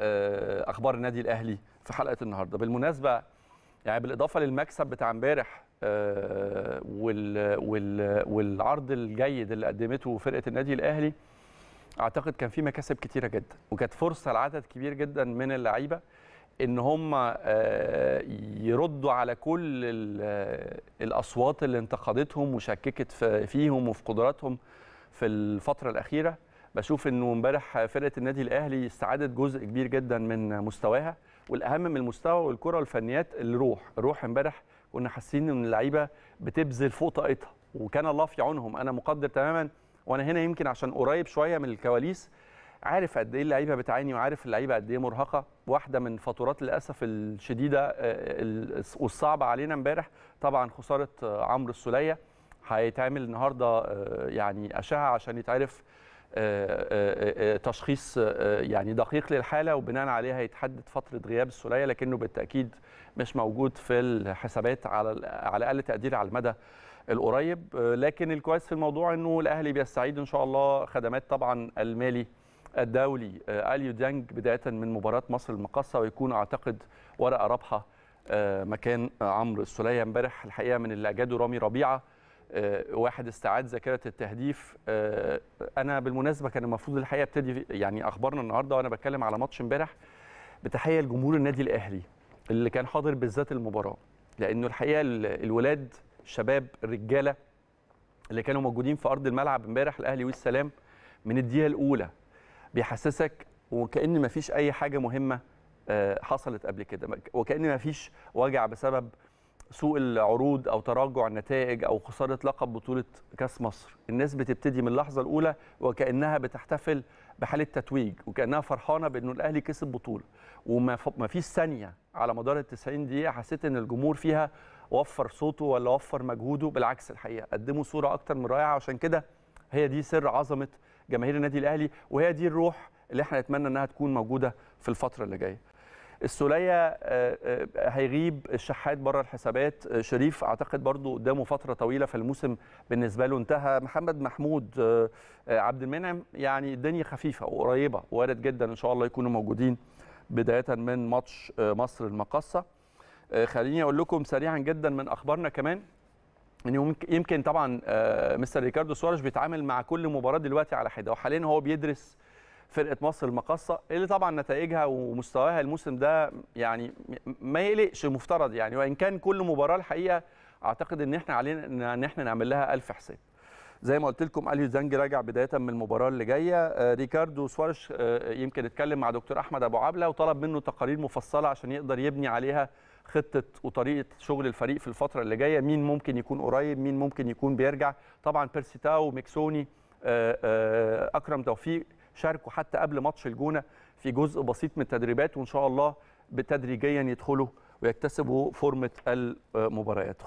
آه، أخبار النادي الأهلي في حلقة النهارده. بالمناسبة يعني بالإضافة للمكسب بتاع امبارح آه، وال وال والعرض الجيد اللي قدمته فرقة النادي الأهلي أعتقد كان في مكاسب كتيرة جدا وكانت فرصة لعدد كبير جدا من اللعيبة إن هم آه، يردوا على كل ال- الأصوات اللي انتقدتهم وشككت في- فيهم وفي قدراتهم في الفترة الأخيرة. بشوف إنه امبارح فرقة النادي الأهلي استعادت جزء كبير جدا من مستواها والأهم من المستوى والكرة والفنيات الروح. الروح امبارح كنا حاسين إن اللعيبة بتبذل فوق طاقتها وكان الله في عونهم. أنا مقدر تماما وأنا هنا يمكن عشان قريب شوية من الكواليس عارف قد إيه اللعيبة بتعاني وعارف اللعيبة قد إيه مرهقة. واحدة من فترات للأسف الشديدة آه، ال- والصعبة علينا امبارح طبعا خسارة آه، عمرو السولية. هيتعمل النهارده آه، يعني أشعة عشان يتعرف تشخيص آه، يعني دقيق للحالة وبناء عليها هيتحدد فترة غياب السولية لكنه بالتأكيد مش موجود في الحسابات على على أقل تقدير على المدى القريب. آه، لكن الكويس في الموضوع إنه الأهلي بيستعيد إن شاء الله خدمات طبعا المالي الدولي. آه، أليو ديانج بداية من مباراة مصر المقاصة ويكون أعتقد ورقة رابحة آه، مكان آه، عمرو السولية. امبارح الحقيقة من اللي اجاده رامي ربيعة آه، واحد استعاد ذاكرة التهديف. آه، أنا بالمناسبة كان المفروض الحقيقة ابتدي يعني أخبارنا النهارده وأنا بتكلم على ماتش امبارح بتحية لجمهور النادي الأهلي اللي كان حاضر بالذات المباراة. لأنه الحقيقة ال- الولاد الشباب الرجالة اللي كانوا موجودين في أرض الملعب امبارح الأهلي والسلام من الدقيقة الأولى بيحسسك وكأن ما فيش أي حاجة مهمة آه، حصلت قبل كده. وكأن ما فيش وجع بسبب سوء العروض أو تراجع النتائج أو خسارة لقب بطولة كأس مصر. الناس بتبتدي من اللحظة الأولى وكأنها بتحتفل بحالة تتويج وكأنها فرحانة بانه الأهلي كسب بطولة. وما ما فيش ثانية على مدار ال 90 دقيقة حسيت إن الجمهور فيها وفر صوته ولا وفر مجهوده بالعكس الحقيقة قدموا صورة أكتر من رائعة. عشان كده هي دي سر عظمة جماهير النادي الأهلي وهي دي الروح اللي إحنا نتمنى إنها تكون موجودة في الفترة اللي جاية. السولية آه، آه، هيغيب الشحات بره الحسابات. آه، شريف أعتقد برضو قدامه فترة طويلة فالموسم بالنسبة له. انتهى محمد محمود عبد المنعم. يعني الدنيا خفيفة وقريبة وارد جدا إن شاء الله يكونوا موجودين بداية من ماتش مصر المقاصة. آه، خليني أقول لكم سريعا جدا من أخبارنا كمان إن يمكن- طبعا مستر ريكاردو سواريش بيتعامل مع كل مباراة دلوقتي على حدة. وحاليا هو بيدرس فرقة مصر المقاصة اللي طبعا نتائجها ومستواها الموسم ده يعني ما يقلقش مفترض يعني وإن كان كل مباراة الحقيقة أعتقد إن إحنا علينا إن إحنا نعمل لها ألف حساب. زي ما قلت لكم أليو ديانج راجع بداية من المباراة اللي جاية. آه، ريكاردو سواريش آه، يمكن اتكلم مع دكتور أحمد أبو عبلة وطلب منه تقارير مفصلة عشان يقدر يبني عليها خطة وطريقة شغل الفريق في الفترة اللي جاية مين ممكن يكون قريب مين ممكن يكون بيرجع. طبعا بيرسي تاو ميكيسوني آه، أكرم توفيق شاركوا حتى قبل ماتش الجونة في جزء بسيط من التدريبات وإن شاء الله تدريجيا يدخلوا ويكتسبوا فورمة المباريات.